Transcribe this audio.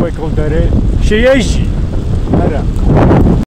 pe kontery și ieși.